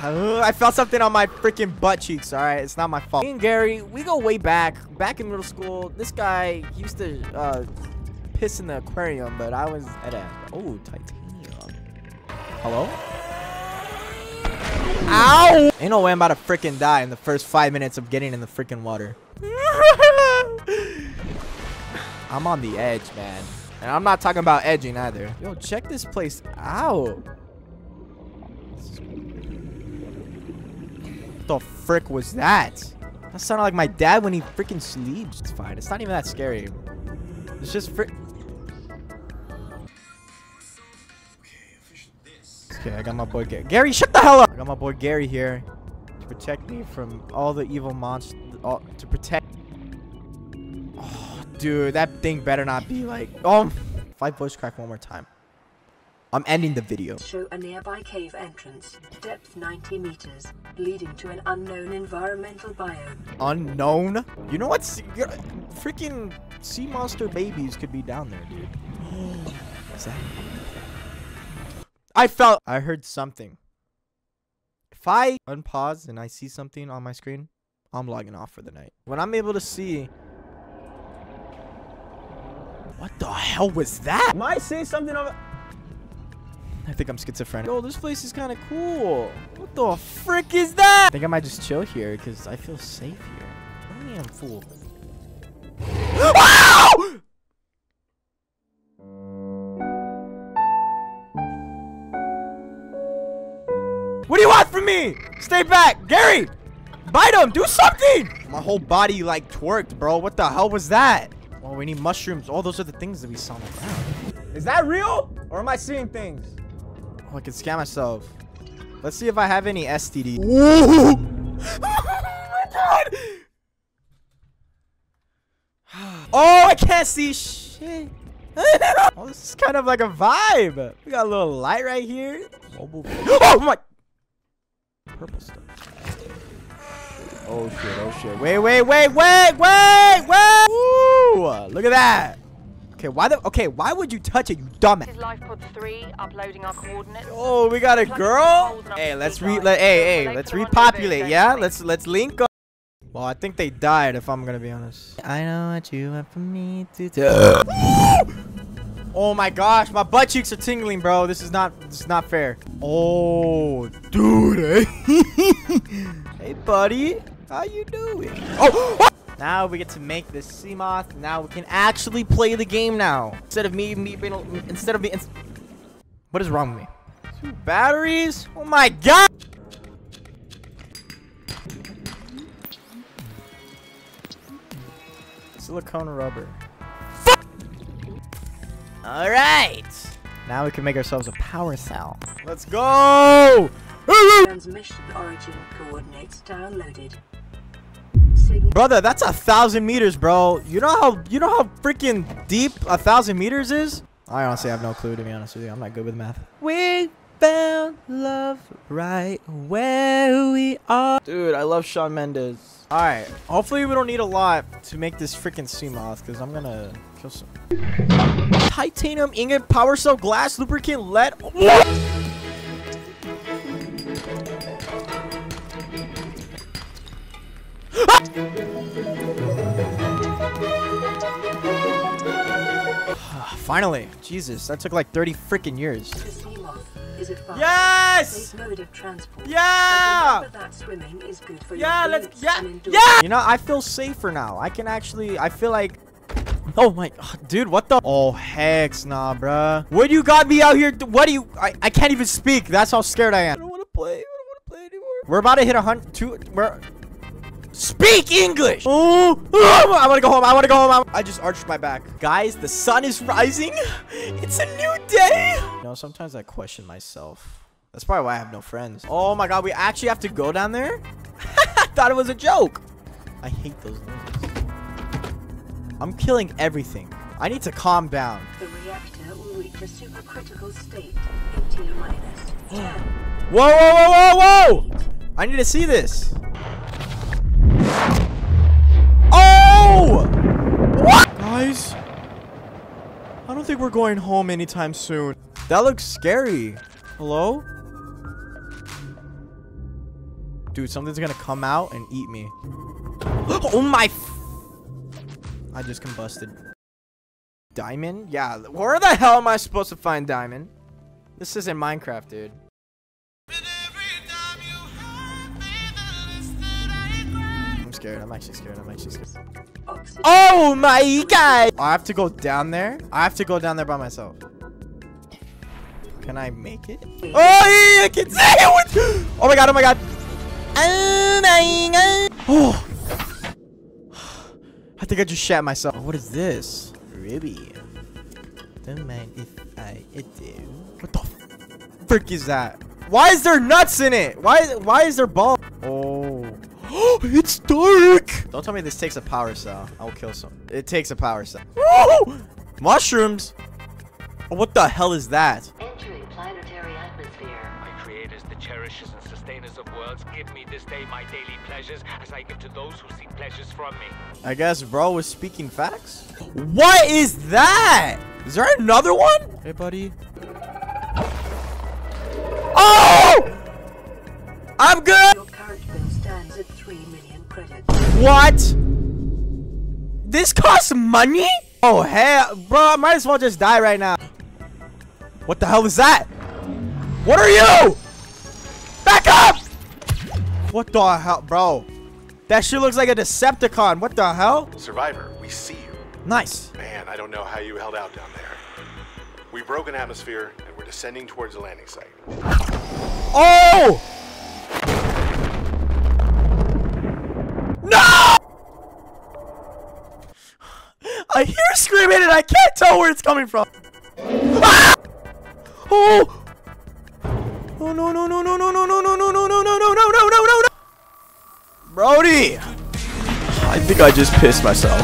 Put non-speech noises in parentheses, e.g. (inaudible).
I felt something on my freaking butt cheeks, alright? It's not my fault. Me and Gary, we go way back. Back in middle school, this guy used to uh, piss in the aquarium, but I was at a... Oh, titanium. Hello? Ow! Ain't no way I'm about to freaking die in the first five minutes of getting in the freaking water. (laughs) I'm on the edge, man. And I'm not talking about edging either. Yo, check this place out. The frick was that? That sounded like my dad when he freaking sleeps. It's fine. It's not even that scary. It's just frick. Okay, I got my boy Gary. Gary, shut the hell up! I got my boy Gary here to protect me from all the evil monsters. To protect. Oh, dude, that thing better not be like. Oh, if voice crack one more time. I'm ending the video. Show a nearby cave entrance, depth 90 meters, leading to an unknown environmental biome. Unknown? You know what's freaking sea monster babies could be down there, dude. (gasps) What's that? I felt I heard something. If I unpause and I see something on my screen, I'm logging off for the night. When I'm able to see what the hell was that? Am I saying something over I think I'm schizophrenic. Yo, this place is kind of cool. What the frick is that? I think I might just chill here because I feel safe here. I am fool. What do you want from me? Stay back. Gary, bite him. Do something. My whole body like twerked, bro. What the hell was that? Oh, we need mushrooms. All oh, those are the things that we saw on the ground. Is that real? Or am I seeing things? Oh, I can scan myself. Let's see if I have any STD. (laughs) oh my god! Oh, I can't see shit. (laughs) oh, this is kind of like a vibe. We got a little light right here. Mobile. (gasps) Oh my! Purple stuff. Oh shit! Oh shit! Wait! Wait! Wait! Wait! Wait! Wait! Ooh! Look at that. Okay, why the okay, why would you touch it, you dumbass? This is LifePod 3 uploading our coordinates. Oh, we got a girl? Hey, let's re let hey, hey, let's repopulate, yeah? Let's let's link up. Well, I think they died if I'm gonna be honest. I know what you want from me to do. (gasps) oh my gosh, my butt cheeks are tingling, bro. This is not this is not fair. Oh, dude. Eh? (laughs) hey, buddy. How you doing? Oh! (gasps) Now we get to make this Seamoth. Now we can actually play the game now. Instead of me, me instead of me. What is wrong with me? Two batteries? Oh my god! Silicone rubber. All right. Now we can make ourselves a power cell. Let's go! Transmission origin coordinates downloaded. Brother, that's a thousand meters, bro. You know how you know how freaking deep a thousand meters is? I honestly have no clue to be honest with you. I'm not good with math. We found love right where we are. Dude, I love Shawn Mendes. Alright, hopefully we don't need a lot to make this freaking Seamoth, because I'm gonna kill some. Titanium ingot power cell glass lubricant lead. (sighs) Finally. Jesus, that took like 30 freaking years. Yes! Yeah! Yeah, let's yeah. Yeah! You know, I feel safer now. I can actually I feel like Oh my god, dude, what the Oh hex nah, bruh. What do you got me out here? What do you I, I can't even speak. That's how scared I am. I don't want to play. I don't want to play anymore. We're about to hit a hundred two we're Speak English! Oh, oh, I want to go home. I want to go home. I just arched my back. Guys, the sun is rising. (laughs) It's a new day. You know, sometimes I question myself. That's probably why I have no friends. Oh my god, we actually have to go down there? (laughs) I thought it was a joke. I hate those noises. I'm killing everything. I need to calm down. The reactor will reach a supercritical state in T minus 10. (gasps) Whoa, whoa, whoa, whoa, whoa! I need to see this. Oh! What? Guys, I don't think we're going home anytime soon. That looks scary. Hello? Dude, something's gonna come out and eat me. (gasps) oh my... I just combusted. Diamond? Yeah, where the hell am I supposed to find diamond? This isn't Minecraft, dude. Scared. I'm actually scared. I'm actually scared. Oh my god! I have to go down there? I have to go down there by myself. Can I make it? Oh, yeah, I can see it! Oh my god, oh my god. Oh my god. Oh. I think I just shat myself. What is this? Ruby. Don't mind if I do. What the frick is that? Why is there nuts in it? Why why is there ball? It's dark. Don't tell me this takes a power cell. I will kill some. It takes a power cell. Woo! (gasps) Mushrooms. Oh, what the hell is that? Entering planetary atmosphere. My creators, the cherishers and sustainers of worlds, give me this day my daily pleasures as I give to those who seek pleasures from me. I guess bro was speaking facts. What is that? Is there another one? Hey, buddy. Oh! I'm good. Million credits. What? This costs money? Oh, hell. Bro, I might as well just die right now. What the hell is that? What are you? Back up! What the hell, bro? That shit looks like a Decepticon. What the hell? Survivor, we see you. Nice. Man, I don't know how you held out down there. We broke an atmosphere and we're descending towards the landing site. Oh! I hear screaming and I can't tell where it's coming from. Ah! Oh! Oh no no no no no no no no no no no no no no no no no no Brody! I think I just pissed myself.